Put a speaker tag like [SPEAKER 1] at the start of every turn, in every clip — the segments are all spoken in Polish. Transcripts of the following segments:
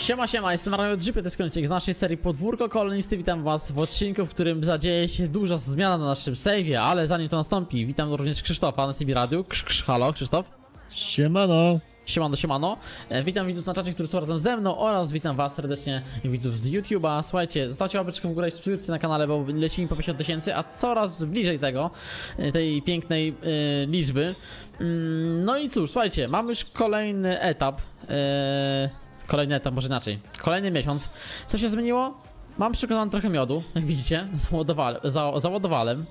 [SPEAKER 1] Siema, siema, jestem Riot Jeepy, to jest koniec z naszej serii Podwórko Kolonisty. Witam was w odcinku, w którym zadzieje się duża zmiana na naszym save'ie, ale zanim to nastąpi, witam również Krzysztofa na CB Radio. Krz, krz, halo, Krzysztof.
[SPEAKER 2] Siemano.
[SPEAKER 1] Siemano, siemano. E, witam widzów na czacie, którzy są razem ze mną oraz witam was serdecznie widzów z YouTube'a. Słuchajcie, zostawcie łapeczkę w górę i subskrypcję na kanale, bo lecimy po 50 tysięcy, a coraz bliżej tego, e, tej pięknej e, liczby. Mm, no i cóż, słuchajcie, mamy już kolejny etap. E, kolejny etap, może inaczej. Kolejny miesiąc. Co się zmieniło? Mam przygotowane trochę miodu, jak widzicie, załadowałem. Za, załadowałem.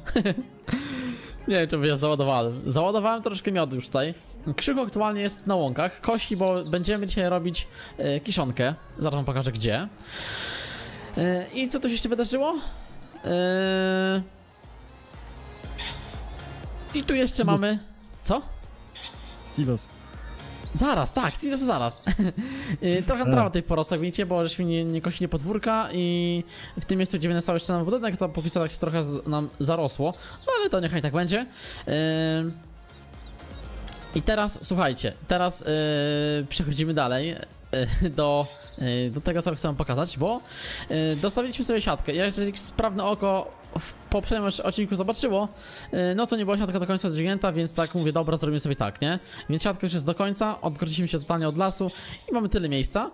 [SPEAKER 1] Nie wiem, czy ja załadowałem. Załadowałem troszkę miodu już tutaj. Krzyku aktualnie jest na łąkach. Kości, bo będziemy dzisiaj robić e, kiszonkę. Zaraz wam pokażę gdzie. E, I co tu się jeszcze wydarzyło? E, I tu jeszcze mamy... Co?
[SPEAKER 2] Silos.
[SPEAKER 1] Zaraz, tak, Silas zaraz. Y, Trochę
[SPEAKER 2] A.
[SPEAKER 1] trawa tej porosła, jak widzicie, bo żeśmy nie, nie kosili podwórka i w tym miejscu, gdzie wynestało jeszcze nam budynek, to póki co tak się trochę nam zarosło. No ale to niechaj tak będzie. Ym. I teraz, słuchajcie, teraz yy, przechodzimy dalej do, do tego, co chcę wam pokazać, bo dostawiliśmy sobie siatkę. Jeżeli sprawne oko w poprzednim odcinku zobaczyło, yy, no to nie była siatka do końca odźgnięta, więc tak mówię, dobra, zrobimy sobie tak, nie? Więc siatka już jest do końca, odwróciliśmy się totalnie od lasu i mamy tyle miejsca.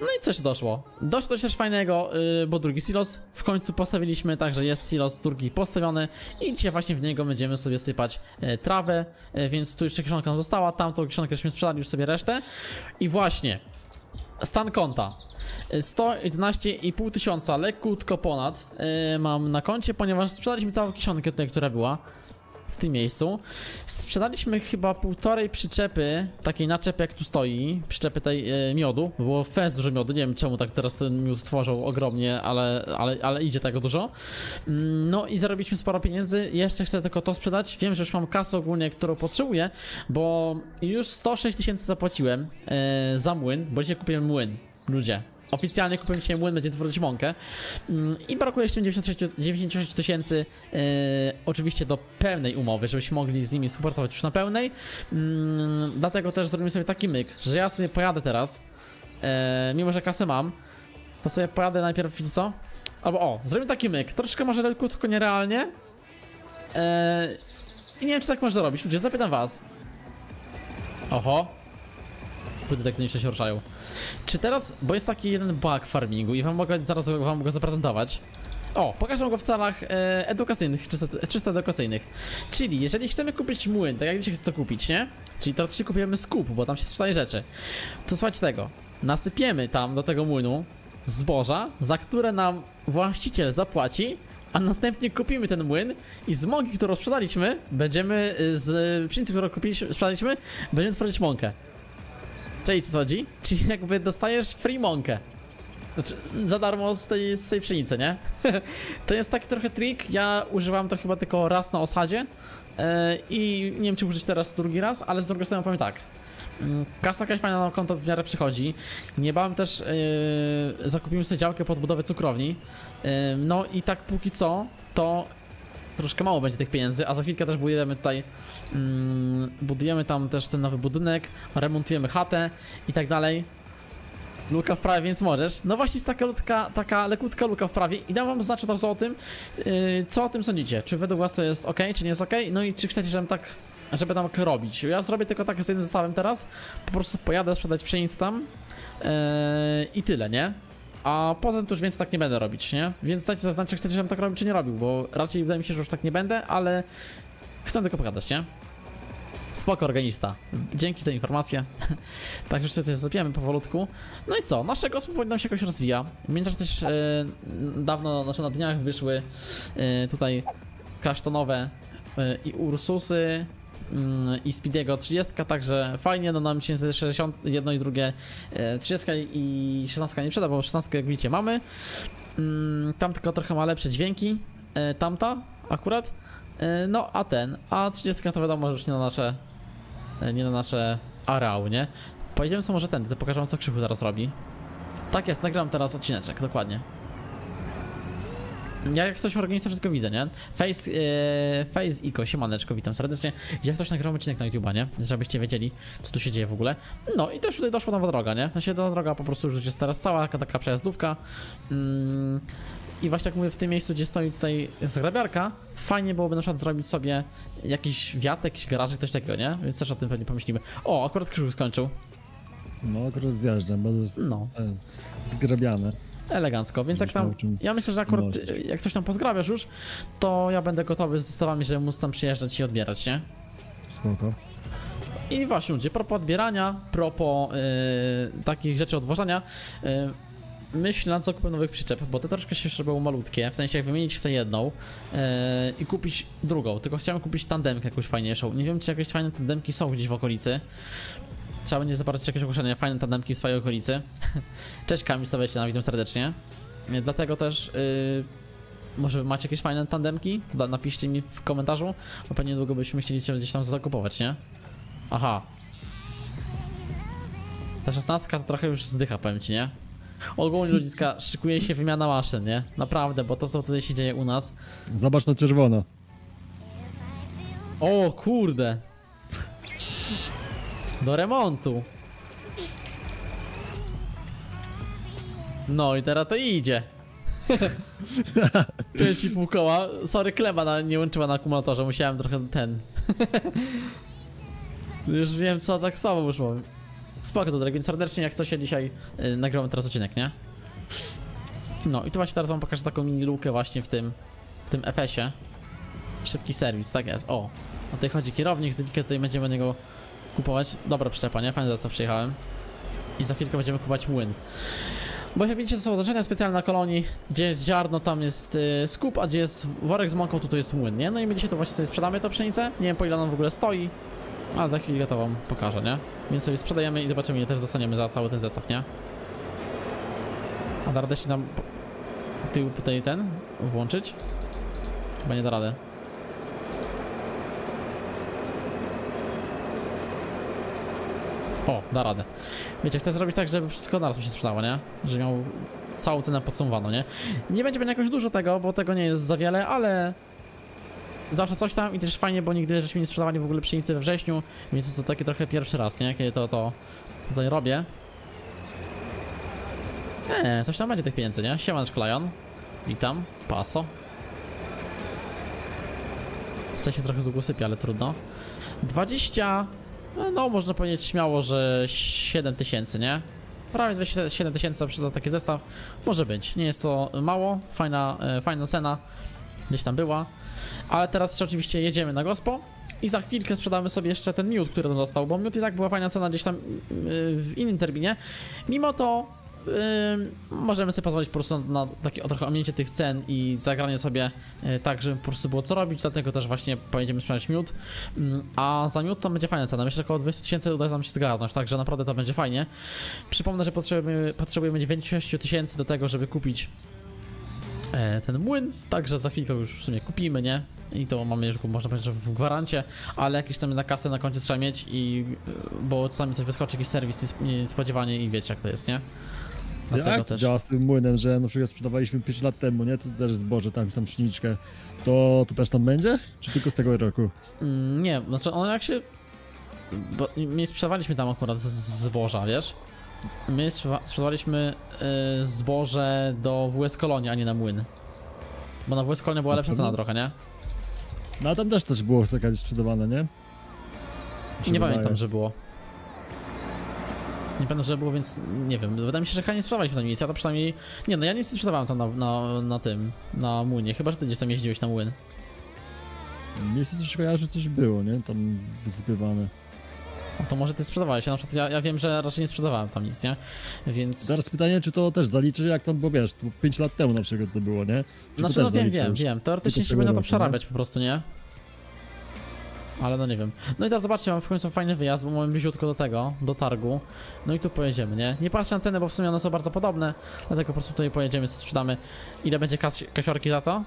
[SPEAKER 1] No i coś doszło. Doszło coś też fajnego, yy, bo drugi silos w końcu postawiliśmy, także jest silos drugi postawiony i dzisiaj właśnie w niego będziemy sobie sypać e, trawę, więc tu jeszcze kiszonka nam została, tamtą kiszonkę żeśmy sprzedali już sobie resztę i właśnie stan konta. E, 111,5 tysiąca, lekutko ponad e, mam na koncie, ponieważ sprzedaliśmy całą kiszonkę tutaj, która była w tym miejscu. Sprzedaliśmy chyba półtorej przyczepy, takiej naczepy jak tu stoi, przyczepy tej e, miodu. Było fest dużo miodu, nie wiem czemu tak teraz ten miód tworzą ogromnie, ale, ale, ale idzie tego dużo. Mm, No i zarobiliśmy sporo pieniędzy, jeszcze chcę tylko to sprzedać. Wiem, że już mam kasę ogólnie, którą potrzebuję, bo już 106 tysięcy zapłaciłem e, za młyn, bo dzisiaj kupiłem młyn, ludzie. Oficjalnie kupiłem dzisiaj młyn, będzie tworzyć mąkę. Mm, I brakuje jeszcze 96 96 tysięcy, e, oczywiście do pełnej umowy, żebyśmy mogli z nimi współpracować już na pełnej. Mm, dlatego też zrobimy sobie taki myk, że ja sobie pojadę teraz, e, mimo że kasę mam, to sobie pojadę najpierw, wiecie co? Albo o, zrobimy taki myk, troszkę może lekutko nierealnie. E, I nie wiem, czy tak można robić. Ludzie, zapytam was. Oho. Tak jeszcze się ruszają. Czy teraz, bo jest taki jeden bug farmingu i wam mogę, zaraz wam go zaprezentować. O, pokażę go w celach e, edukacyjnych, czysto, czysto edukacyjnych. Czyli jeżeli chcemy kupić młyn, tak jak dzisiaj chcę to kupić, nie? Czyli się kupujemy skup, bo tam się sprzedaje rzeczy. To słuchajcie tego. Nasypiemy tam do tego młynu zboża, za które nam właściciel zapłaci, a następnie kupimy ten młyn i z mąki, którą sprzedaliśmy, będziemy y, z pszenicy, którą kupiliśmy, sprzedaliśmy, będziemy tworzyć mąkę. Czyli co chodzi? Czyli jakby dostajesz free mąkę. Znaczy, za darmo z tej, z tej pszenicy, nie? to jest taki trochę trik. Ja używam to chyba tylko raz na osadzie. e, I nie wiem, czy użyć teraz drugi raz, ale z drugiej strony powiem tak. Mm, Kasa jakaś fajna na konto w miarę przychodzi. Niebawem też yy, zakupimy sobie działkę pod budowę cukrowni. Yy, no i tak póki co, to troszkę mało będzie tych pieniędzy, a za chwilkę też budujemy tutaj, mm, budujemy tam też ten nowy budynek, remontujemy chatę i tak dalej. Luka w prawie, więc możesz. No właśnie jest taka, lutka, taka lekutka luka w prawie i dam wam znać od razu o tym, yy, co o tym sądzicie. Czy według was to jest ok, czy nie jest ok? No i czy chcecie, żebym tak, żeby tam robić. Ja zrobię tylko tak z jednym zestawem teraz. Po prostu pojadę sprzedać pszenicę tam yy, i tyle, nie? A poza tym już więc tak nie będę robić, nie? Więc dajcie zaznać, czy chcecie, żebym tak robił, czy nie robił, bo raczej wydaje mi się, że już tak nie będę, ale chcę tylko pogadać, nie? Spoko organista. Dzięki za informację. Także już tutaj zabijamy powolutku. No i co? Nasze gospo powinno się jakoś rozwija. Międzyczasie też e, dawno, znaczy na dniach wyszły e, tutaj kasztanowe e, i Ursusy i Speediego 30, także fajnie, no nam się 60, jedno i drugie e, 30 i 16 nie przyda, bo 16 jak widzicie mamy. Mm, Tam tylko trochę ma lepsze dźwięki, e, tamta akurat. E, No a ten, a 30 to wiadomo, że już nie na nasze, e, nie na nasze areał, nie? Pojedziemy sobie może tędy, to pokażę wam co Krzychu teraz robi. Tak jest, nagram teraz odcineczek, dokładnie. Ja jak ktoś organizuje wszystko widzę, nie? Face, e, Face Iko, siemaneczko, witam serdecznie. Jak ktoś nagrał odcinek na YouTube, nie? Żebyście wiedzieli, co tu się dzieje w ogóle. No i też tutaj doszła nowa droga, nie? Znaczy ta droga po prostu już jest teraz cała taka, taka przejazdówka. Mm, I właśnie jak mówię, w tym miejscu, gdzie stoi tutaj zgrabiarka, fajnie byłoby na przykład zrobić sobie jakiś wiatek, jakiś garażek, coś takiego, nie? Więc też o tym pewnie pomyślimy. O, akurat krzyż skończył.
[SPEAKER 2] No, akurat zjeżdżam, bo
[SPEAKER 1] No.
[SPEAKER 2] zgrabiane.
[SPEAKER 1] Elegancko, więc jak tam. Ja myślę, że akurat y, jak coś tam pozgrabiasz już, to ja będę gotowy z zestawami, żeby móc tam przyjeżdżać i odbierać, nie?
[SPEAKER 2] Spoko.
[SPEAKER 1] I właśnie ludzie, propos odbierania, propos y, takich rzeczy odwożenia, y, myśl nad zakupem nowych przyczep, bo te troszkę się jeszcze były malutkie, w sensie jak wymienić chcę jedną y, i kupić drugą, tylko chciałem kupić tandemkę jakąś fajniejszą. Nie wiem, czy jakieś fajne tandemki są gdzieś w okolicy. Trzeba będzie zobaczyć jakieś ogłoszenie, fajne tandemki w swojej okolicy. Cześć Kamil, stawiajcie na witam serdecznie. Y, Dlatego też y, może macie jakieś fajne tandemki? To napiszcie mi w komentarzu, bo pewnie długo byśmy chcieli się gdzieś tam zakupować, nie? Aha. Ta szesnastka to trochę już zdycha, powiem ci, nie? Ogólnie ludziska, szykuje się wymiana maszyn, nie? Naprawdę, bo to co tutaj się dzieje u nas.
[SPEAKER 2] Zobacz na czerwono.
[SPEAKER 1] O kurde! Do remontu. No i teraz to idzie. Tu jest i pół koła. Sorry, kleba na, nie łączyła na akumulatorze, musiałem trochę ten. Już wiem co tak słabo wyszło. Spoko, to więc serdecznie jak to się dzisiaj y, nagramy teraz odcinek, nie? No i tu właśnie teraz wam pokażę taką mini lukę właśnie w tym, w tym FS-ie. Szybki serwis, tak jest, o. A tutaj chodzi kierownik, z tutaj będziemy niego kupować. Dobra przyczepa, nie? Fajny zestaw przyjechałem. I za chwilkę będziemy kupować młyn. Bo jak widzicie, to są oznaczenia specjalne na kolonii. Gdzie jest ziarno, tam jest y, skup, a gdzie jest worek z mąką, to tu jest młyn, nie? No i my dzisiaj to właśnie sobie sprzedamy tą pszenicę. Nie wiem po ile ona w ogóle stoi, ale za chwilkę to wam pokażę, nie? Więc sobie sprzedajemy i zobaczymy ile też dostaniemy za cały ten zestaw, nie? A Dardeshi nam po- tył tutaj ten włączyć? Chyba nie da rady. O, da radę. Wiecie, chcę zrobić tak, żeby wszystko naraz mi się sprzedało, nie? Że miał całą cenę podsumowaną, nie? Nie będzie jakoś dużo tego, bo tego nie jest za wiele, ale zawsze coś tam i też fajnie, bo nigdy żeśmy nie sprzedawali w ogóle pszenicy we wrześniu, więc jest to taki trochę pierwszy raz, nie? Kiedy to, to tutaj robię. Eee, coś tam będzie tych pieniędzy, nie? Siemaneczko Lion. Witam. Paso. Staje się trochę z ale trudno. 20... No, no, można powiedzieć śmiało, że 7 tysięcy, nie? Prawie 27 tysięcy za taki zestaw. Może być. Nie jest to mało. Fajna, e, fajna cena. Gdzieś tam była. Ale teraz jeszcze oczywiście jedziemy na gospo. I za chwilkę sprzedamy sobie jeszcze ten miód, który nam został, bo miód i tak była fajna cena gdzieś tam yy, w innym terminie. Mimo to możemy sobie pozwolić po prostu na takie trochę ominięcie tych cen i zagranie sobie yy, tak, żeby po prostu było co robić, dlatego też właśnie pojedziemy sprzedać miód. A za miód to będzie fajna cena, myślę, że około 200 tysięcy uda nam się zgarnąć, także naprawdę to będzie fajnie. Przypomnę, że potrzebujemy, potrzebujemy 96 tysięcy do tego, żeby kupić e, ten młyn, także za chwilkę już w sumie kupimy, nie? I to mamy już można powiedzieć, w gwarancie, ale jakieś tam na kasę na koncie trzeba mieć i e, bo czasami coś wyskoczy, jakiś serwis nies- niespodziewanie i wiecie jak to jest, nie? Dlatego
[SPEAKER 2] Jak to
[SPEAKER 1] też.
[SPEAKER 2] działa z tym młynem, że na przykład sprzedawaliśmy 5 lat temu, nie? To też zboże, tam tam pszeniczkę. To, to też tam będzie? Czy tylko z tego roku?
[SPEAKER 1] Mm, nie, znaczy ono jak się... Bo nie sprzedawaliśmy tam akurat zboża, wiesz? My sprzedawaliśmy y, zboże do WS Kolonii, a nie na młyn. Bo na WS Kolonia była lepsza cena trochę, nie?
[SPEAKER 2] No a tam też coś było taka sprzedawane, nie?
[SPEAKER 1] Nie pamiętam, że było. Nie pamiętam, że było, więc nie wiem. Wydaje mi się, że chyba nie sprzedawaliśmy tam nic. Ja to przynajmniej. Nie, no ja nic nie sprzedawałem tam na, na, na tym, na młynie. Chyba, że ty gdzieś tam jeździłeś na młyn.
[SPEAKER 2] Mnie się coś kojarzy, coś było, nie? Tam wysypywane.
[SPEAKER 1] No to może ty sprzedawałeś. Ja, na przykład, ja, ja wiem, że raczej nie sprzedawałem tam nic, nie? Więc.
[SPEAKER 2] Teraz pytanie, czy to też zaliczy, jak tam, bo wiesz, to 5 lat temu na przykład to było, nie? Czy
[SPEAKER 1] Znaczy,
[SPEAKER 2] to
[SPEAKER 1] no wiem, wiem,
[SPEAKER 2] już?
[SPEAKER 1] wiem. Teoretycznie się powinno to przerabiać po prostu, nie? Ale no nie wiem. No i teraz zobaczcie, mam w końcu fajny wyjazd, bo mamy bliziutko do tego, do targu. No i tu pojedziemy, nie? Nie patrzę na cenę, bo w sumie one są bardzo podobne, dlatego po prostu tutaj pojedziemy, sprzedamy. Ile będzie kas kasiorki za to?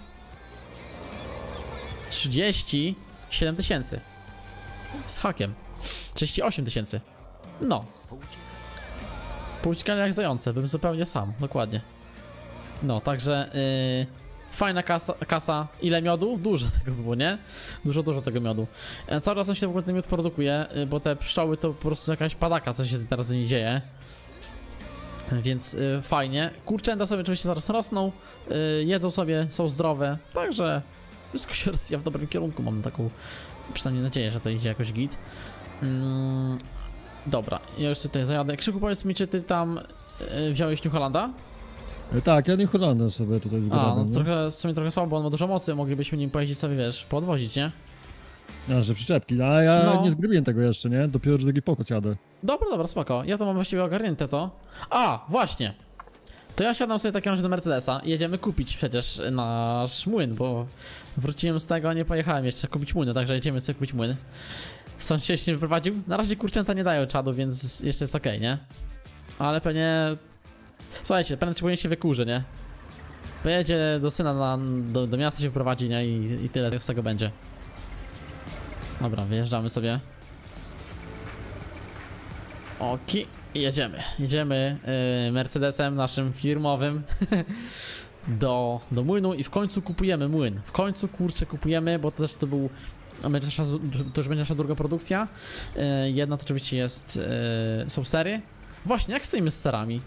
[SPEAKER 1] 37 tysięcy. Z hakiem. 38 tysięcy. No. Półćkanie jak zające, bym zupełnie sam, dokładnie. No, także yy, fajna kasa, kasa. Ile miodu? Dużo tego było, nie? Dużo, dużo tego miodu. E, Cały czas się w ogóle ten miód produkuje, y, bo te pszczoły to po prostu jakaś padaka, co się teraz z nimi dzieje. Więc y, fajnie. Kurczęta sobie oczywiście zaraz rosną, y, jedzą sobie, są zdrowe, także wszystko się rozwija w dobrym kierunku. Mam taką przynajmniej nadzieję, że to idzie jakoś git. Mm, dobra, ja już tutaj zajadę. Krzyku, powiedz mi, czy ty tam y, wziąłeś New?
[SPEAKER 2] Tak, ja nie Holandę sobie tutaj
[SPEAKER 1] A, no
[SPEAKER 2] zgrałem,
[SPEAKER 1] trochę, w sumie trochę słabo, bo on ma dużo mocy, moglibyśmy nim pojeździć sobie, wiesz, podwozić, nie?
[SPEAKER 2] A, że przyczepki, a ja
[SPEAKER 1] No.
[SPEAKER 2] nie zgrybiłem tego jeszcze, nie? Dopiero drugi pokój jadę.
[SPEAKER 1] Dobra, dobra, spoko. Ja to mam właściwie ogarnięte to. A, właśnie. To ja siadam sobie w takim razie do Mercedesa i jedziemy kupić przecież nasz młyn, bo wróciłem z tego, nie pojechałem jeszcze kupić młyny, także jedziemy sobie kupić młyn. Sąsiad się wyprowadził. Na razie kurczęta nie dają czadu, więc jeszcze jest okej, nie? Ale pewnie... Słuchajcie, prędzej później się wykurzy, nie? Pojedzie do syna na, do, do miasta się wyprowadzi, nie? I, I tyle z tego będzie. Dobra, wyjeżdżamy sobie. Oki, jedziemy. Jedziemy y, Mercedesem naszym firmowym do, do młynu i w końcu kupujemy młyn. W końcu kurczę kupujemy, bo to też to był. będzie nasza, to już będzie nasza druga produkcja. Y, jedna to oczywiście jest. Y, są sery. Właśnie, jak stoimy z serami?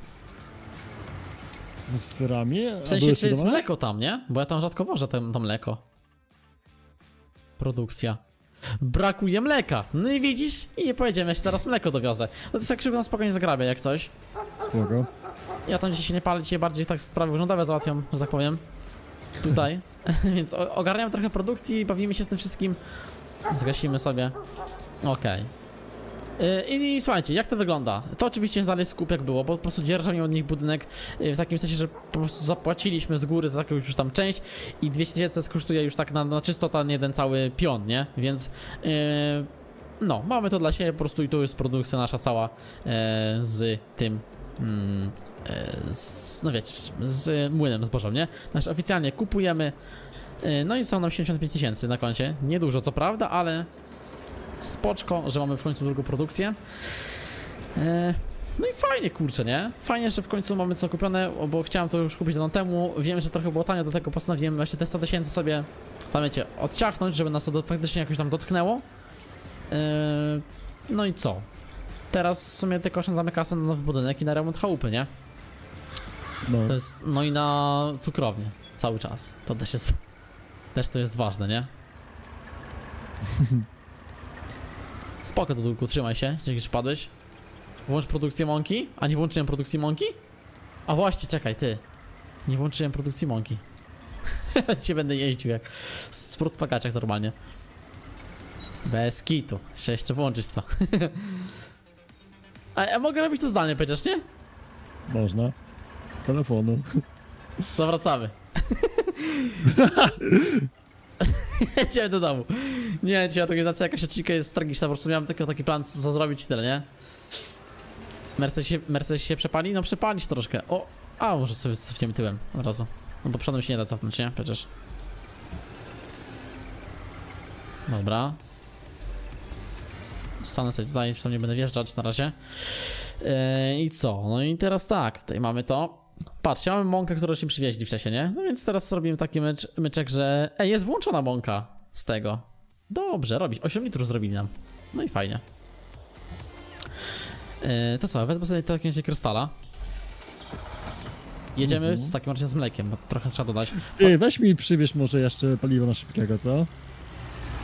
[SPEAKER 2] Z serami?
[SPEAKER 1] W sensie, czy jest mleko tam, nie? Bo ja tam rzadko tam, to mleko. Produkcja. Brakuje mleka. No i widzisz? I nie pojedziemy, ja się zaraz mleko dowiozę. No to jest jak szybko na spokojnie zagrabia, jak coś.
[SPEAKER 2] Spoko.
[SPEAKER 1] Ja tam dzisiaj się nie palę, dzisiaj bardziej tak sprawy urzędowe załatwiam, że tak powiem. Tutaj. Więc ogarniam trochę produkcji, bawimy się z tym wszystkim. Zgasimy sobie. Okej. Y, I, I słuchajcie, jak to wygląda? To oczywiście dalej skup jak było, bo po prostu dzierżali od nich budynek y, w takim sensie, że po prostu zapłaciliśmy z góry za jakąś już tam część i 200 tysięcy kosztuje już tak na, na czysto ten jeden cały pion, nie? Więc yy, no, mamy to dla siebie po prostu i tu jest produkcja nasza cała e, z tym e, z, no wiecie, z młynem zbożem, nie? Znaczy oficjalnie kupujemy e, no i są nam 75 tysięcy na koncie, niedużo co prawda, ale spoczko, że mamy w końcu drugą produkcję. E, no i fajnie, kurczę, nie? Fajnie, że w końcu mamy co kupione, bo chciałem to już kupić dawno temu. Wiem, że trochę było tanio, do tego postanowiłem właśnie te 100 tysięcy sobie, tam wiecie, odciachnąć, żeby nas to do, faktycznie jakoś tam dotknęło. Yy, no i co? Teraz w sumie tylko oszczędzamy kasę na nowy budynek i na remont chałupy, nie?
[SPEAKER 2] No.
[SPEAKER 1] To jest, no i na cukrownię cały czas. To też jest, też to jest ważne, nie? Spoko długo, trzymaj się, dzięki, że padłeś. Włącz produkcję mąki? A nie włączyłem produkcji mąki? A właśnie, czekaj, ty. Nie włączyłem produkcji mąki. Cię będę jeździł jak sprót pakaciach normalnie. Bez kitu. Trzeba jeszcze włączyć to. A ja mogę robić to zdalnie przecież, nie?
[SPEAKER 2] Można. Telefonu.
[SPEAKER 1] Zawracamy. Jedziemy do domu. Nie, dzisiaj organizacja jakaś odcinka jest tragiczna, po prostu miałem taki, taki plan, co, co zrobić i tyle, nie? Mercedes się, Mercedes się przepali? No przepali troszkę. O, a może sobie cofniemy tyłem od razu. No bo przodem się nie da cofnąć, nie? Przecież. Dobra. Stanę sobie tutaj, tam nie będę wjeżdżać na razie. Eee, I co? No i teraz tak, tutaj mamy to. Patrzcie, mamy mąkę, którą się przywieźli wcześniej, nie? No więc teraz zrobimy taki mecz, myczek, że... Ej, jest włączona mąka z tego. Dobrze, robi. 8 litrów zrobili nam. No i fajnie. Eee, to co, wezmę sobie takim razie krystala. Jedziemy
[SPEAKER 2] Mhm.
[SPEAKER 1] z takim razie z mlekiem, bo trochę trzeba dodać.
[SPEAKER 2] Ty, weź mi przywieź może jeszcze paliwo na szybkiego, co?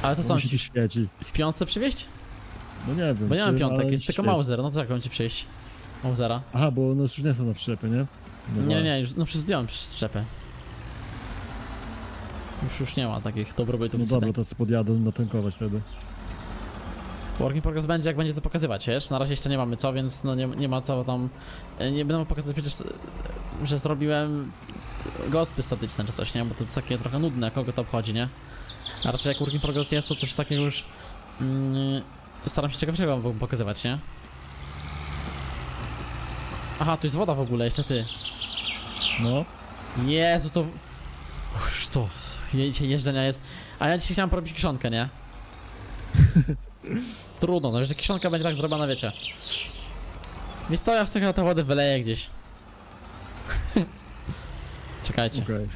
[SPEAKER 1] Ale to co, ci
[SPEAKER 2] świeci.
[SPEAKER 1] w piątce przywieźć?
[SPEAKER 2] No nie wiem.
[SPEAKER 1] Bo nie mam piątek, jest tylko
[SPEAKER 2] świeci.
[SPEAKER 1] Mauser. No to jak mam ci przyjść? Mausera?
[SPEAKER 2] Aha, bo one już nie są na przyczepy, nie? No
[SPEAKER 1] Nie, nie, już, no przez zdjąłem strzepę. Już, już nie ma takich dobrobytów.
[SPEAKER 2] No dobra, to podjadę natankować wtedy.
[SPEAKER 1] Work in progress będzie jak będzie co pokazywać, wiesz? Na razie jeszcze nie mamy co, więc no nie, nie ma co tam... e, Nie będę pokazywać przecież, e, że zrobiłem gospy statyczne czy coś, nie? Bo to jest takie trochę nudne, kogo to obchodzi, nie? A raczej jak work in progress jest, to coś takiego już... Mm, staram się ciekawszego pokazywać, nie? Aha, tu jest woda w ogóle, jeszcze ty.
[SPEAKER 2] No.
[SPEAKER 1] Jezu, to... Uż to... Dzisiaj jeżdżenia jest... A ja dzisiaj chciałem porobić kiszonkę, nie? Trudno, no, że kiszonka będzie tak zrobiona, wiecie. Wiesz co, ja chcę tę wodę wyleję gdzieś. Czekajcie.
[SPEAKER 2] Okej.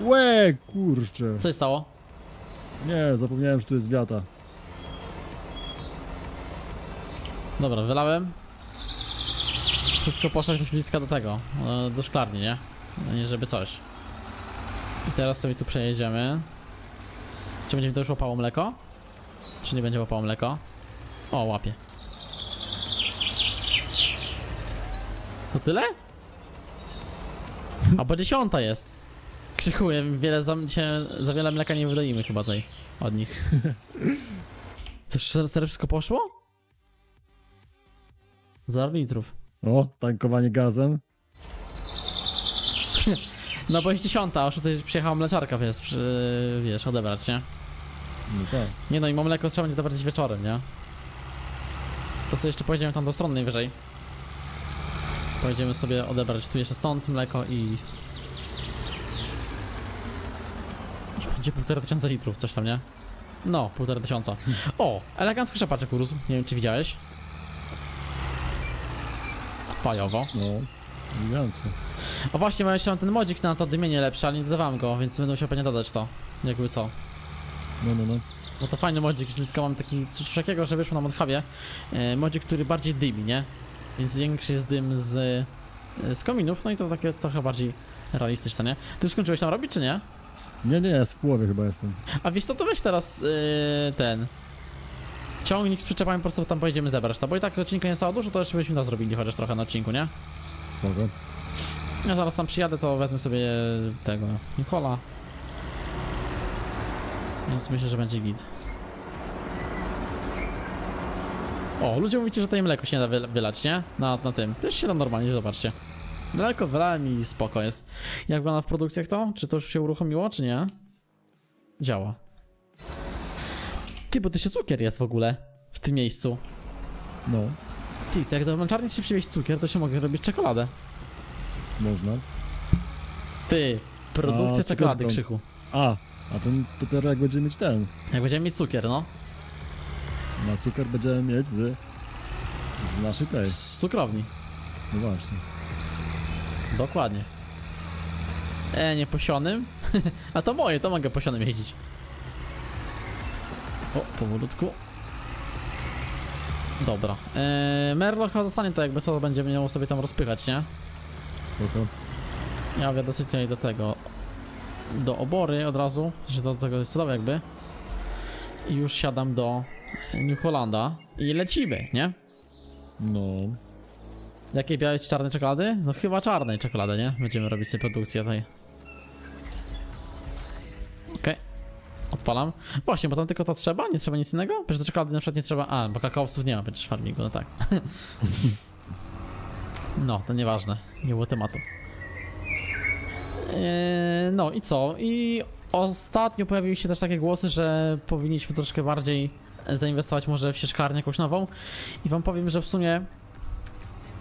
[SPEAKER 2] Łe, kurczę.
[SPEAKER 1] Co się stało?
[SPEAKER 2] Nie, zapomniałem, że tu jest wiata.
[SPEAKER 1] Dobra, wylałem. Wszystko poszło już bliska do tego, e, do szklarni, nie? Nie żeby coś. I teraz sobie tu przejedziemy. Czy będzie mi to już łapało mleko? Czy nie będzie łapało mleko? O, łapie. To tyle? A bo dziesiąta jest. Krzykuję, wiele za, za wiele mleka nie wydoimy chyba tutaj od nich. To już serio wszystko poszło? Zero litrów.
[SPEAKER 2] O, tankowanie gazem.
[SPEAKER 1] No bo jest dziesiąta, już tutaj przyjechała mleczarka, wiesz, przy, wiesz, odebrać, nie?
[SPEAKER 2] No tak.
[SPEAKER 1] Nie no i mam mleko trzeba będzie dobrać wieczorem, nie? To sobie jeszcze pojedziemy tam do strony najwyżej. Pojedziemy sobie odebrać tu jeszcze stąd mleko i... I będzie półtora tysiąca litrów, coś tam, nie? No, półtora tysiąca. O, elegancki szapaczek urósł, nie wiem czy widziałeś. Fajowo.
[SPEAKER 2] No, elegancko.
[SPEAKER 1] A właśnie, ja jeszcze mam ten modzik na to dymienie lepsze, ale nie dodawałem go, więc będę musiał pewnie dodać to. Jakby co.
[SPEAKER 2] No, no, no.
[SPEAKER 1] No to fajny modzik, z mam taki coś takiego, że wyszło na Modhawie. E, modzik, który bardziej dymi, nie? Więc większy jest dym z, e, z kominów, no i to takie trochę bardziej realistyczne, nie? Ty już skończyłeś tam robić, czy nie?
[SPEAKER 2] Nie, nie, w połowie chyba jestem.
[SPEAKER 1] A wiesz co, to weź teraz e, ten... Ciągnik z przyczepami, po prostu tam pojedziemy zebrać to, bo i tak odcinka nie stało dużo, to jeszcze byśmy to zrobili chociaż trochę na odcinku, nie?
[SPEAKER 2] Spoko.
[SPEAKER 1] Ja zaraz tam przyjadę, to wezmę sobie tego Nikola. Więc myślę, że będzie git. O, ludzie mówicie, że tutaj mleko się nie da wyla- wylać, nie? Na, na tym. Też się da normalnie, zobaczcie. Mleko wylałem i spoko jest. Jak wygląda w produkcjach to? Czy to już się uruchomiło, czy nie? Działa. Ty, bo to się cukier jest w ogóle. W tym miejscu.
[SPEAKER 2] No,
[SPEAKER 1] Ty, to jak do męczarni się przywieźć cukier, to się mogę robić czekoladę.
[SPEAKER 2] można.
[SPEAKER 1] Ty, produkcja
[SPEAKER 2] A,
[SPEAKER 1] czekolady,
[SPEAKER 2] cukierką.
[SPEAKER 1] Krzychu.
[SPEAKER 2] A, a ten dopiero jak będziemy mieć ten.
[SPEAKER 1] Jak będziemy mieć cukier, no.
[SPEAKER 2] Na cukier będziemy mieć z... Z naszej tej.
[SPEAKER 1] Z cukrowni.
[SPEAKER 2] No właśnie.
[SPEAKER 1] Dokładnie. E, nie posionym? A to moje, to mogę posionym jeździć. O, powolutku. Dobra. E, Merlo chyba zostanie to jakby co będziemy miał sobie tam rozpychać, nie?
[SPEAKER 2] Spoko.
[SPEAKER 1] Ja sobie tutaj do tego. Do obory od razu, że do tego celowo jakby. I już siadam do New Hollanda i lecimy, nie?
[SPEAKER 2] No.
[SPEAKER 1] Jakie białe czy czarne czekolady? No chyba czarnej czekolady, nie? Będziemy robić sobie produkcję tutaj. Odpalam. Właśnie, bo tam tylko to trzeba? Nie trzeba nic innego? Przecież do czekolady na przykład nie trzeba... A, bo kakaowców nie ma przecież farmingu, no tak. no, to nieważne. Nie było tematu. Eee, no i co? I ostatnio pojawiły się też takie głosy, że powinniśmy troszkę bardziej zainwestować może w sieczkarnię jakąś nową. I wam powiem, że w sumie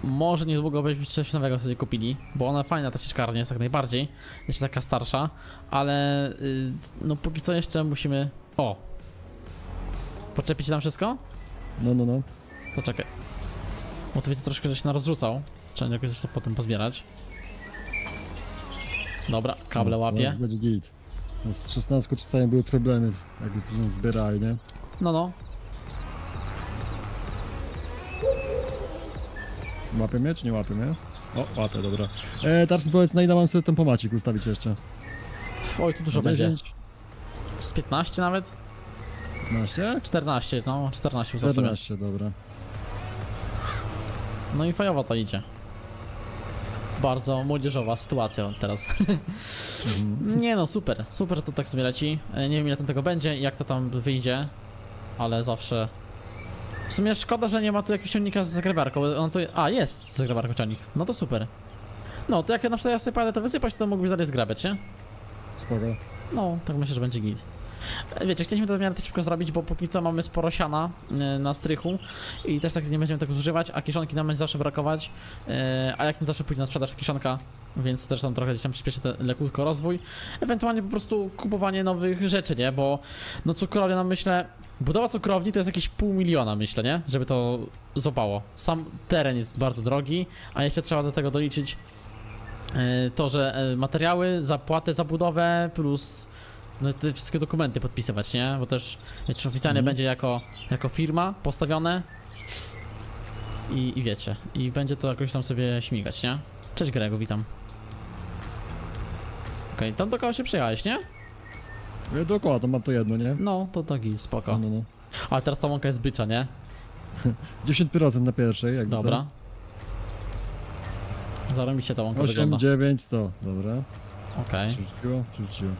[SPEAKER 1] może niedługo byśmy coś nowego sobie kupili, bo ona fajna ta sieczkarnia jest jak najbardziej, jeszcze taka starsza, ale y, no póki co jeszcze musimy... O! Podczepić tam wszystko?
[SPEAKER 2] No, no, no.
[SPEAKER 1] To czekaj. Bo tu widzę troszkę, że się narozrzucał. Trzeba jakoś to potem pozbierać. Dobra, kable
[SPEAKER 2] No,
[SPEAKER 1] łapie.
[SPEAKER 2] zaraz będzie git. No, Z 16 czasami były problemy, jak zbierali, nie?
[SPEAKER 1] No, no.
[SPEAKER 2] Łapie mnie, czy nie łapie mnie? O, łapie, dobra. E, mi powiedz, na ile mam sobie ten pomacik ustawić jeszcze?
[SPEAKER 1] Oj, tu dużo
[SPEAKER 2] Na
[SPEAKER 1] będzie.
[SPEAKER 2] 10?
[SPEAKER 1] Z 15 nawet?
[SPEAKER 2] 15?
[SPEAKER 1] 14, no 14 ustaw sobie.
[SPEAKER 2] 14, dobra.
[SPEAKER 1] No i fajowo to idzie. Bardzo młodzieżowa sytuacja teraz.
[SPEAKER 2] Mhm.
[SPEAKER 1] Nie no, super. Super to tak sobie leci. E, Nie wiem ile tam tego będzie i jak to tam wyjdzie, ale zawsze... W sumie szkoda, że nie ma tu jakiegoś ciągnika z zagrebarką, on tu... A, jest z zagrebarką ciągnik. No to super. No, to jak na przykład ja sobie pojadę to wysypać, to mógłbyś dalej zgrabiać, nie?
[SPEAKER 2] Spoko.
[SPEAKER 1] No, tak myślę, że będzie git. E, Wiecie, chcieliśmy to w miarę szybko zrobić, bo póki co mamy sporo siana e, na strychu i też tak nie będziemy tego zużywać, a kiszonki nam będzie zawsze brakować, e, a jak nie zawsze pójdzie na sprzedaż kiszonka, więc też tam trochę gdzieś tam przyspieszy ten lekutko rozwój. Ewentualnie po prostu kupowanie nowych rzeczy, nie? Bo no cukrownia nam myślę, budowa cukrowni to jest jakieś pół miliona myślę, nie? Żeby to złapało. Sam teren jest bardzo drogi, a jeszcze trzeba do tego doliczyć e, to, że e, materiały, zapłatę za budowę plus no, te wszystkie dokumenty podpisywać, nie? Bo też wiecie, oficjalnie
[SPEAKER 2] Mhm.
[SPEAKER 1] będzie jako, jako firma postawione i, i wiecie, i będzie to jakoś tam sobie śmigać, nie? Cześć Grego, witam. Okej, tam do kogo się przyjechałeś, nie?
[SPEAKER 2] To mam to jedno, nie?
[SPEAKER 1] No, to taki spoko.
[SPEAKER 2] No, no, no.
[SPEAKER 1] Ale teraz ta łąka jest bycza, nie?
[SPEAKER 2] 10% na pierwszej, jakby
[SPEAKER 1] Dobra. Zarobiście ta łąka
[SPEAKER 2] co. 8,
[SPEAKER 1] wygląda.
[SPEAKER 2] 9, 100. Dobra.
[SPEAKER 1] Okej.
[SPEAKER 2] Przerzuciło? Przerzuciło.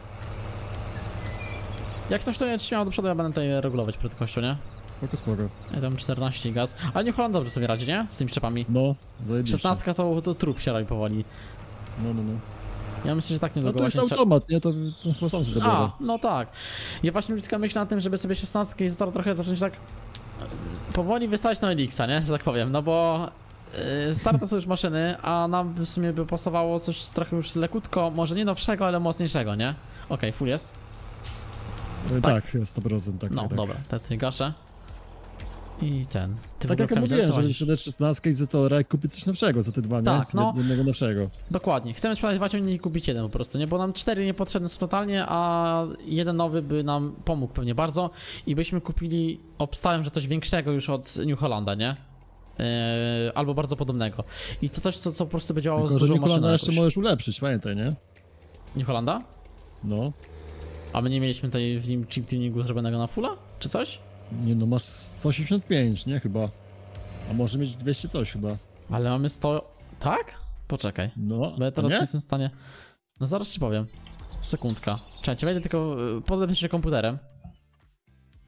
[SPEAKER 1] Jak coś to nie śmiało do przodu, ja będę tutaj regulować prędkością, nie?
[SPEAKER 2] Spoko, spoko.
[SPEAKER 1] Ja tam 14 gaz. Ale nie Holland dobrze sobie radzi, nie? Z tymi szczepami.
[SPEAKER 2] No, zajebiście.
[SPEAKER 1] 16 to, to trup się robi powoli.
[SPEAKER 2] No, no, no.
[SPEAKER 1] Ja myślę, że tak nie
[SPEAKER 2] No
[SPEAKER 1] długo
[SPEAKER 2] to jest automat, nie? To, to chyba sam sobie
[SPEAKER 1] A, no tak. Ja właśnie ludzka myśl na tym, żeby sobie 16 i zator trochę zacząć tak e, powoli wystawiać na Elixa, nie? Że tak powiem, no bo stare to są już maszyny, a nam w sumie by pasowało coś trochę już lekutko, może nie nowszego, ale mocniejszego, nie? Okej, full jest.
[SPEAKER 2] E, Tak, jest 100%, tak,
[SPEAKER 1] No,
[SPEAKER 2] tak. tak.
[SPEAKER 1] dobra, tutaj gaszę. I ten. Ty
[SPEAKER 2] Tak jak ja mówiłem,
[SPEAKER 1] kamizelce
[SPEAKER 2] żeby sprzedać 16 i Zetora i kupić coś nowszego za te dwa,
[SPEAKER 1] Tak,
[SPEAKER 2] nie?
[SPEAKER 1] no.
[SPEAKER 2] Jednego nowszego.
[SPEAKER 1] Dokładnie. Chcemy sprzedać wacią i kupić jeden po prostu, nie? Bo nam cztery niepotrzebne są totalnie, a jeden nowy by nam pomógł pewnie bardzo i byśmy kupili, obstałem, że coś większego już od New Hollanda, nie? Yy, albo bardzo podobnego. I co coś, co, co po prostu by działało
[SPEAKER 2] Tylko,
[SPEAKER 1] z
[SPEAKER 2] że
[SPEAKER 1] dużą
[SPEAKER 2] Nikolana
[SPEAKER 1] maszyną
[SPEAKER 2] jeszcze możesz ulepszyć, pamiętaj, nie?
[SPEAKER 1] New Hollanda?
[SPEAKER 2] No.
[SPEAKER 1] A my nie mieliśmy tutaj w nim chip tuningu zrobionego na fulla? Czy coś?
[SPEAKER 2] Nie no, masz 185, nie? Chyba. A może mieć 200 coś chyba.
[SPEAKER 1] Ale mamy 100... Tak? Poczekaj.
[SPEAKER 2] No,
[SPEAKER 1] Bo ja teraz
[SPEAKER 2] nie?
[SPEAKER 1] jestem w stanie. No zaraz ci powiem. Sekundka. Czekajcie, wejdę tylko. y, Podepnę się komputerem.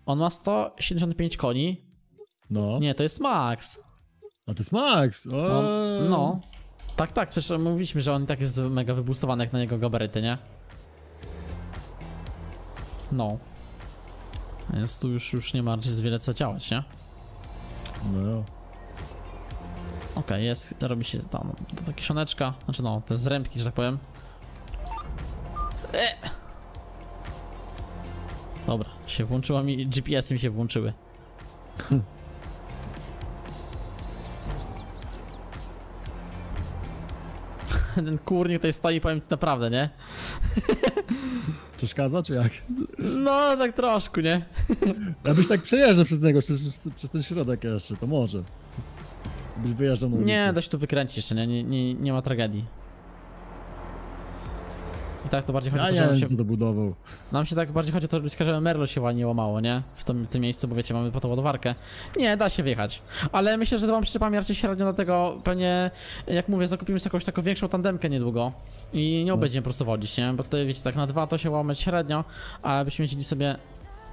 [SPEAKER 1] On ma 175 koni.
[SPEAKER 2] No.
[SPEAKER 1] Nie, to jest max.
[SPEAKER 2] A to jest Max! O,
[SPEAKER 1] No. no. Tak, tak, przecież mówiliśmy, że on i tak jest mega wybustowany jak na jego gabaryty, nie? No. Więc tu już, już nie ma z wiele co działać, nie?
[SPEAKER 2] No.
[SPEAKER 1] Okej, jest, robi się tam ta kiszoneczka, znaczy no, te zrębki, że tak powiem. E! Dobra, się włączyła mi, GPS-y mi się włączyły. Ten kurnik tutaj stoi, powiem ci naprawdę, nie?
[SPEAKER 2] Przeszkadza, czy jak?
[SPEAKER 1] No, tak troszkę, nie?
[SPEAKER 2] Ja byś tak przejeżdżał przez niego, przez, przez ten środek jeszcze, to może. Byś wyjeżdżał na ulicę.
[SPEAKER 1] Nie, da się tu wykręcić jeszcze, nie? Nie, nie, nie ma tragedii. I tak to bardziej chodzi o
[SPEAKER 2] Ja
[SPEAKER 1] to,
[SPEAKER 2] nie
[SPEAKER 1] że się...
[SPEAKER 2] to budował.
[SPEAKER 1] Nam się tak bardziej chodzi o to, że żeby Merlo się ładnie łamało, nie? W tym, tym miejscu, bo wiecie, mamy po to ładowarkę. Nie, da się wjechać. Ale myślę, że z wam przyczepami raczej średnio, dlatego pewnie, jak mówię, zakupimy sobie jakąś taką większą tandemkę niedługo i nie
[SPEAKER 2] No.
[SPEAKER 1] będziemy po prostu wodzić, nie? Bo tutaj, wiecie, tak na dwa to się łamać średnio, a byśmy jeździli sobie,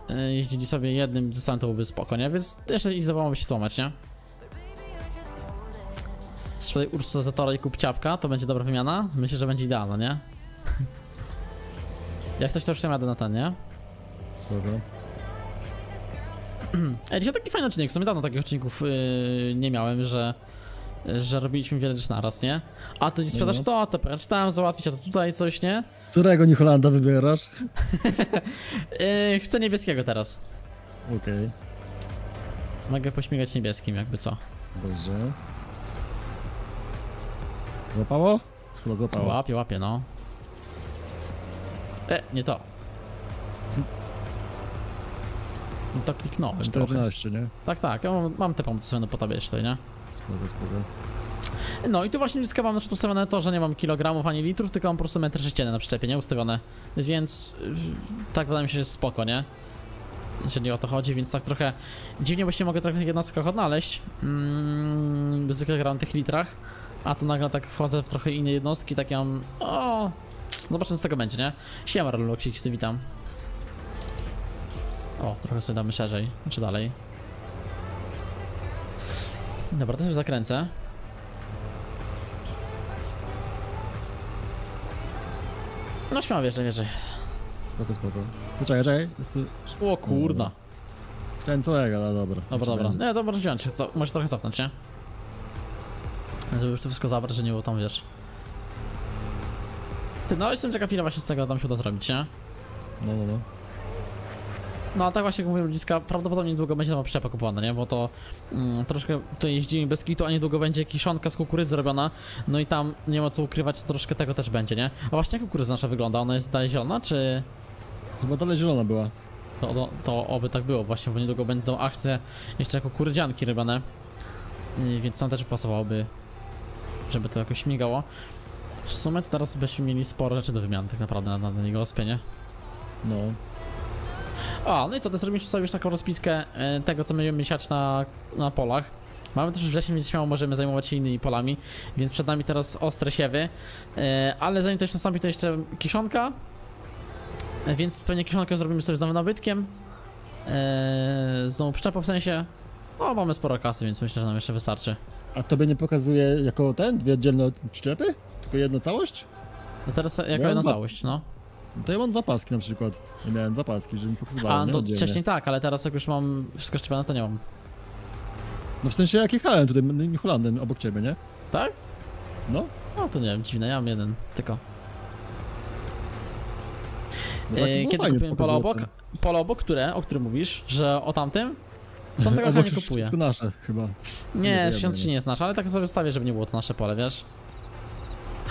[SPEAKER 1] y, jeździli sobie jednym zestawem, to byłby spoko, nie? Więc jeszcze ich zawołamy się złamać, nie? Sprzedaj Ursusa Zatora i kup ciapka, to będzie dobra wymiana? Myślę, że będzie idealna, nie? Jak ktoś to już nie jadę na ten, nie?
[SPEAKER 2] Spoko.
[SPEAKER 1] Ej, dzisiaj taki fajny odcinek, w sumie dawno takich odcinków yy, nie miałem, że, że robiliśmy wiele rzeczy naraz, nie? A tu sprzedaż
[SPEAKER 2] No.
[SPEAKER 1] to, to pojechać tam, załatwić, a to tutaj coś, nie?
[SPEAKER 2] Którego Nicholanda wybierasz?
[SPEAKER 1] Yy, chcę niebieskiego teraz.
[SPEAKER 2] Okej,
[SPEAKER 1] Mogę pośmigać niebieskim, jakby co.
[SPEAKER 2] dobrze. Złapało? Chyba złapało.
[SPEAKER 1] Łapie, łapie, no. E, nie to. No to kliknąłem trochę.
[SPEAKER 2] 14, nie?
[SPEAKER 1] Tak, tak, ja mam, mam te sobie po tobie tutaj, nie?
[SPEAKER 2] Spoko, spoko.
[SPEAKER 1] No i tu właśnie bliska mam na przykład ustawione to, że nie mam kilogramów ani litrów, tylko mam po prostu metry sześcienne na przyczepie, nie? Ustawione. Więc yy, tak wydaje mi się, że jest spoko, nie? Jeżeli o to chodzi, więc tak trochę dziwnie, się mogę trochę w jednostkach odnaleźć. Mm, zwykle gram w tych litrach, a tu nagle tak wchodzę w trochę inne jednostki, tak ja mam... O, zobaczymy co z tego będzie, nie? Siema, Rolloxiksy, witam. O, trochę sobie damy szerzej, czy dalej. Dobra, to sobie zakręcę. No śmiało wjeżdżaj, wjeżdżaj.
[SPEAKER 2] Spoko, spoko. Czekaj. Chcę-
[SPEAKER 1] O kurda.
[SPEAKER 2] Chciałem całego, no dobra.
[SPEAKER 1] Dobra, dobra.
[SPEAKER 2] będzie.
[SPEAKER 1] Nie, to może wziąć, co, może trochę cofnąć, nie? Żeby już to wszystko zabrać, że nie było tam, wiesz. Ty, no jestem ciekaw ile właśnie z tego tam się uda zrobić, nie?
[SPEAKER 2] No, no, no.
[SPEAKER 1] No a tak właśnie jak mówię ludziska, prawdopodobnie niedługo będzie nowa przyczepa kupowana, nie? Bo to mm, troszkę tutaj jeździmy bez kitu, a niedługo będzie kiszonka z kukurydzy robiona. No i tam nie ma co ukrywać, troszkę tego też będzie, nie? A właśnie jak kukurydza nasza wygląda? Ona jest dalej zielona, czy...
[SPEAKER 2] Chyba dalej zielona była.
[SPEAKER 1] To, to, to oby tak było właśnie, bo niedługo będą akcje jeszcze jako kurydzianki robione. I Więc tam też pasowałoby, żeby to jakoś migało. W sumie to teraz byśmy mieli sporo rzeczy do wymiany tak naprawdę na, na, na jego ospienie.
[SPEAKER 2] No.
[SPEAKER 1] A, no i co, to zrobiliśmy sobie już taką rozpiskę e, tego, co będziemy siać na, na polach. Mamy też wrzesień, więc śmiało możemy zajmować się innymi polami, więc przed nami teraz ostre siewy. E, ale zanim to jeszcze nastąpi, to jeszcze kiszonka. E, więc pewnie kiszonkę zrobimy sobie z nowym nabytkiem. Znowu przyczepą w sensie. O, mamy sporo kasy, więc myślę, że nam jeszcze wystarczy.
[SPEAKER 2] A tobie nie pokazuje jako ten, dwie oddzielne przyczepy? Tylko jedna całość?
[SPEAKER 1] No teraz jako
[SPEAKER 2] Ja
[SPEAKER 1] jedna
[SPEAKER 2] dwa-
[SPEAKER 1] całość, no.
[SPEAKER 2] To ja mam dwa paski na przykład. Ja miałem dwa paski, żeby mi pokazywało,
[SPEAKER 1] A, no
[SPEAKER 2] Oddzielnie.
[SPEAKER 1] wcześniej tak, ale teraz jak już mam wszystko szczepione, to nie mam.
[SPEAKER 2] No w sensie jak jechałem tutaj New Hollandem obok ciebie, nie?
[SPEAKER 1] Tak?
[SPEAKER 2] No.
[SPEAKER 1] No to nie wiem, dziwne, ja mam jeden, tylko.
[SPEAKER 2] no tak, no
[SPEAKER 1] Kiedy polo
[SPEAKER 2] pokazuje
[SPEAKER 1] obok? Polo obok, które? O którym mówisz? Że o tamtym? To tego chyba nie kupuję.
[SPEAKER 2] wszystko nasze chyba.
[SPEAKER 1] Nie,
[SPEAKER 2] nie,
[SPEAKER 1] 63
[SPEAKER 2] nie.
[SPEAKER 1] nie jest nasze, ale tak sobie stawię, żeby nie było to nasze pole, wiesz?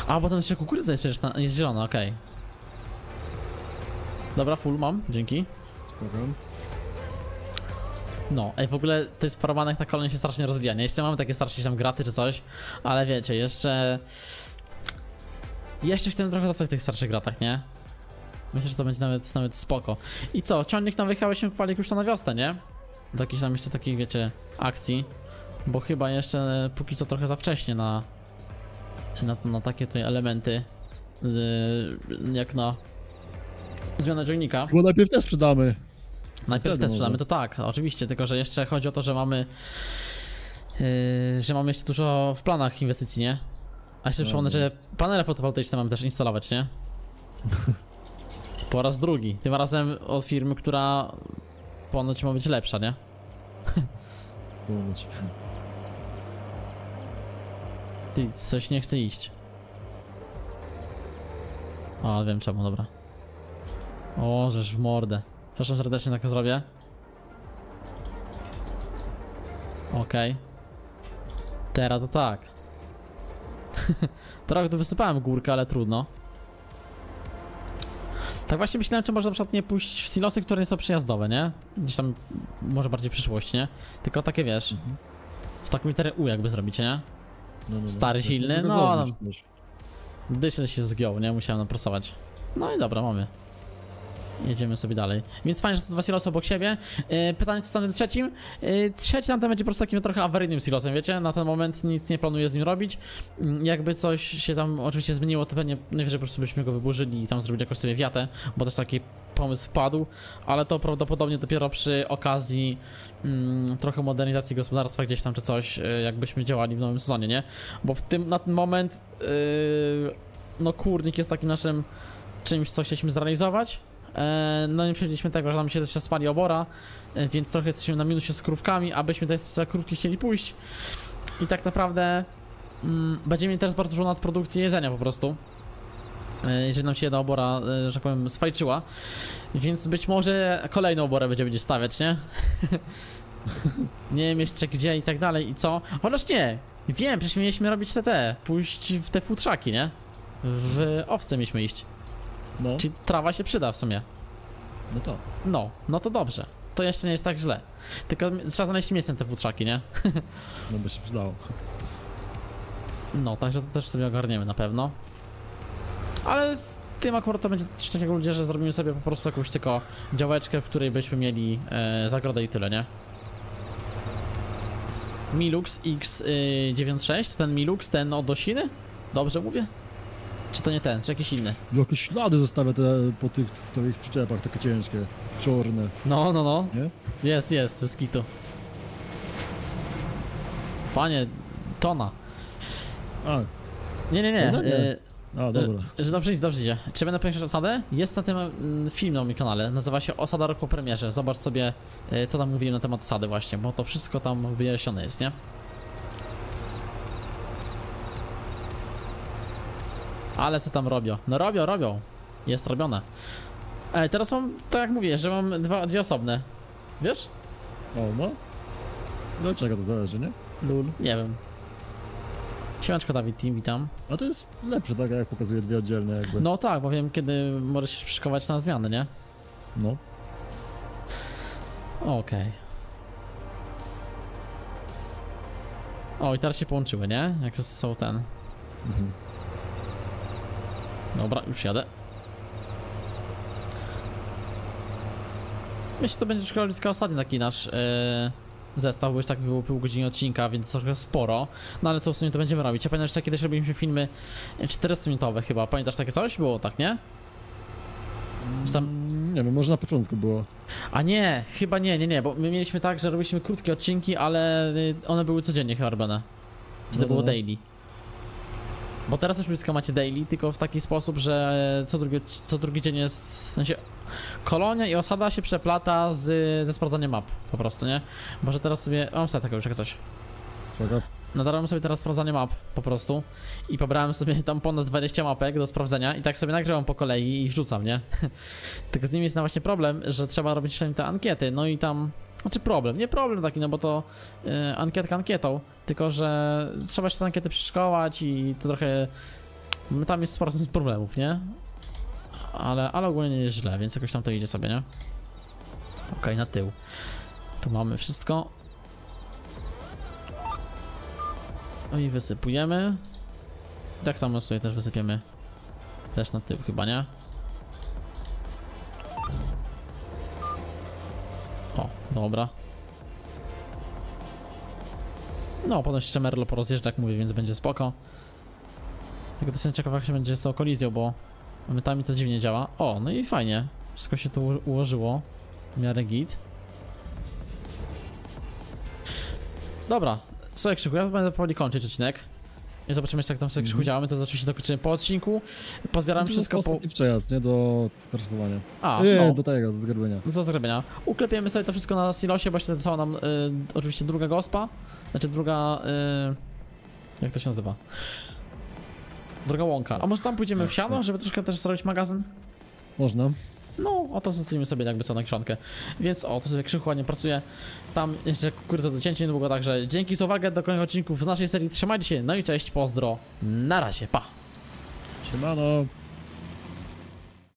[SPEAKER 1] A, bo tam jeszcze kukurydza jest przecież, ta, jest zielona, okej. Dobra, full mam, dzięki.
[SPEAKER 2] Spoko.
[SPEAKER 1] No, ej, w ogóle to jest parawanek na kolonie się strasznie rozwija, nie? Jeszcze mamy takie starsze tam graty czy coś, ale wiecie, jeszcze... Jeszcze chcemy trochę zostać w tych starszych gratach, nie? Myślę, że to będzie nawet, nawet spoko. I co, ciągnik nowy chyba się chwali już to na wiosnę, nie? Do jakichś tam jeszcze takich, wiecie, akcji. Bo chyba jeszcze póki co trochę za wcześnie na... Na, na takie tutaj elementy. Z, jak na... Zmiana ciągnika.
[SPEAKER 2] Chyba najpierw też sprzedamy.
[SPEAKER 1] Najpierw
[SPEAKER 2] Wtedy
[SPEAKER 1] te
[SPEAKER 2] może.
[SPEAKER 1] sprzedamy, to tak, oczywiście, tylko że jeszcze chodzi o to, że mamy yy, że mamy jeszcze dużo w planach inwestycji, nie? A jeszcze przypomnę,
[SPEAKER 2] Dobra.
[SPEAKER 1] że panele fotowoltaiczne mamy też instalować, nie? Po raz drugi, tym razem od firmy, która ponoć ma być lepsza, nie?
[SPEAKER 2] Ponoć.
[SPEAKER 1] Ty, coś nie chce iść. O, wiem czemu, dobra. O, żeż w mordę. Przepraszam serdecznie, tak zrobię. Okej. Teraz to tak. Trochę tu wysypałem górkę, ale trudno. Tak właśnie myślałem, czy może na przykład nie pójść w silosy, które nie są przejazdowe, nie? Gdzieś tam, może bardziej w przyszłości, nie? Tylko takie, wiesz, w takim literę U jakby zrobić, nie?
[SPEAKER 2] No, no, no.
[SPEAKER 1] Stary, silny? No,
[SPEAKER 2] też.
[SPEAKER 1] Dyszel się zgiął, nie? Musiałem naprostować. No i dobra, mamy. Jedziemy sobie dalej. Więc fajnie, że są dwa silosy obok siebie. Yy, pytanie co z tym trzecim. Yy, trzeci tamten będzie po prostu takim trochę awaryjnym silosem, wiecie? Na ten moment nic nie planuję z nim robić. Yy, jakby coś się tam oczywiście zmieniło, to pewnie najwyżej po prostu byśmy go wyburzyli i tam zrobili jakoś sobie wiatę, bo też taki pomysł wpadł, ale to prawdopodobnie dopiero przy okazji mm, trochę modernizacji gospodarstwa gdzieś tam czy coś, yy, jakbyśmy działali w nowym sezonie, nie? Bo w tym, na ten moment yy, no kurnik jest takim naszym czymś, co chcieliśmy zrealizować. E, No nie przewidzieliśmy tego, że nam się jeszcze spali obora, e, więc trochę jesteśmy na minusie z krówkami, abyśmy te za krówki chcieli pójść. I tak naprawdę mm, będziemy mieli teraz bardzo dużo nadprodukcji jedzenia po prostu. E, Jeżeli nam się jedna obora, e, że tak powiem, sfajczyła. Więc być może kolejną oborę będziemy gdzieś stawiać, nie? nie wiem jeszcze gdzie i tak dalej i co. Chociaż nie, wiem, przecież mieliśmy robić TT, pójść w te futrzaki, nie? W owce mieliśmy iść.
[SPEAKER 2] No,
[SPEAKER 1] Czyli trawa się przyda w sumie.
[SPEAKER 2] no to.
[SPEAKER 1] No, no to dobrze. To jeszcze nie jest tak źle. Tylko trzeba znaleźć miejsce na te futrzaki, nie?
[SPEAKER 2] No by się przydało.
[SPEAKER 1] No, także to też sobie ogarniemy na pewno. Ale z tym akurat to będzie coś takiego ludzie, że zrobimy sobie po prostu jakąś tylko działeczkę, w której byśmy mieli e, zagrodę i tyle, nie? Milux X96, ten Milux, ten od Osiny? Dobrze mówię? Czy to nie ten, czy jakiś inny?
[SPEAKER 2] Jakieś ślady zostawia te, po tych twoich przyczepach, takie ciężkie, czarne,
[SPEAKER 1] No, no, no.
[SPEAKER 2] nie?
[SPEAKER 1] Jest, jest, bez kitu. Panie, tona.
[SPEAKER 2] A,
[SPEAKER 1] Nie, nie, nie.
[SPEAKER 2] Tona nie.
[SPEAKER 1] E,
[SPEAKER 2] a dobra.
[SPEAKER 1] Że dobrze idzie, dobrze idzie. Czy będę powiększać osadę? Jest na tym mm, film na moim kanale. Nazywa się Osada rok po premierze. Zobacz sobie, e, co tam mówiłem na temat osady właśnie, bo to wszystko tam wyjaśnione jest, nie? Ale co tam robią? No robią, robią. Jest robione. Ej, teraz mam, tak jak mówię, że mam dwa, dwie osobne. Wiesz?
[SPEAKER 2] O, no. Do czego to zależy, nie?
[SPEAKER 1] Lul. Nie wiem. Siemanczko Dawid, team, witam.
[SPEAKER 2] A to jest lepsze, tak jak pokazuje dwie oddzielne jakby.
[SPEAKER 1] No tak, bo wiem kiedy możesz się przyszykować na zmianę, nie?
[SPEAKER 2] No.
[SPEAKER 1] Okej. O, i teraz się połączyły, nie? Jak są ten.
[SPEAKER 2] Mhm.
[SPEAKER 1] Dobra, już jadę. Myślę, że to będzie troszkę blisko ostatni taki nasz yy, zestaw, bo już tak było pół godziny odcinka, więc trochę sporo. No ale co w sumie to będziemy robić? Ja pamiętam, że kiedyś robiliśmy filmy 400-minutowe chyba. Pamiętasz takie coś? Było tak, nie? Czy tam...
[SPEAKER 2] Mm, Nie wiem, może na początku było.
[SPEAKER 1] A nie, chyba nie, nie, nie, bo my mieliśmy tak, że robiliśmy krótkie odcinki, ale y, one były codziennie chyba robione. Wtedy
[SPEAKER 2] No,
[SPEAKER 1] było
[SPEAKER 2] no, no.
[SPEAKER 1] daily. Bo teraz też blisko macie daily, tylko w taki sposób, że co drugi, co drugi dzień jest. Kolonia i osada się przeplata z, ze sprawdzaniem map po prostu, nie? Może teraz sobie. Mam sobie już jak coś. Nadarłem sobie teraz sprawdzanie map po prostu i pobrałem sobie tam ponad 20 mapek do sprawdzenia i tak sobie nagrywam po kolei i wrzucam, nie? Tylko z nimi jest na właśnie problem, że trzeba robić czasami te ankiety, no i tam... Znaczy problem, nie problem taki, no bo to yy, ankietka ankietą, tylko że trzeba się te ankiety przeszkołać i to trochę... no Tam jest sporo problemów, nie? Ale, ale ogólnie nie jest źle, więc jakoś tam to idzie sobie, nie? Okej, na tył. Tu mamy wszystko. No i wysypujemy. Tak samo tutaj też wysypiemy. Też na tył chyba, nie? O, dobra. No, potem jeszcze Merlo porozjeżdża, jak mówię, więc będzie spoko. Tylko to jestem ciekaw, jak się będzie z tą kolizją, bo momentami to dziwnie działa. O, no i fajnie. Wszystko się tu ułożyło. W miarę git. Dobra, Słuchaj Krzyku, ja będę powoli kończyć odcinek. I zobaczymy jeszcze jak tam sobie Krzyku
[SPEAKER 2] Mhm.
[SPEAKER 1] działamy, to oczywiście dokończymy po odcinku. Pozbieramy
[SPEAKER 2] To
[SPEAKER 1] wszystko po...
[SPEAKER 2] ostatni przejazd, nie? Do skarsowania.
[SPEAKER 1] A,
[SPEAKER 2] Nie,
[SPEAKER 1] no,
[SPEAKER 2] do tego, do zgarbienia.
[SPEAKER 1] do zrobienia. Uklepiemy sobie to wszystko na silosie, bo jeszcze została nam y, oczywiście druga gospa. Znaczy druga... Y, jak to się nazywa? Druga łąka. A może tam pójdziemy w siano, żeby troszkę też zrobić magazyn?
[SPEAKER 2] Można.
[SPEAKER 1] No, o to zostawimy sobie jakby co na kieszonkę. Więc o, to sobie Krzychu ładnie pracuje. Tam jeszcze kursy do cięcia niedługo, także dzięki za uwagę do kolejnych odcinków z naszej serii. Trzymajcie się, no i cześć, pozdro. Na razie, pa!
[SPEAKER 2] Siemano.